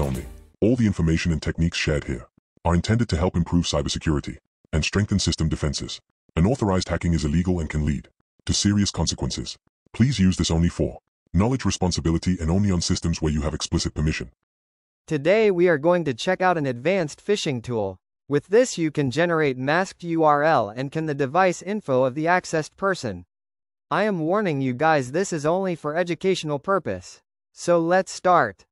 Only. All the information and techniques shared here are intended to help improve cybersecurity and strengthen system defenses. Unauthorized hacking is illegal and can lead to serious consequences. Please use this only for knowledge responsibility and only on systems where you have explicit permission. Today we are going to check out an advanced phishing tool. With this you can generate masked URL and can the device info of the accessed person. I am warning you guys this is only for educational purpose. So let's start.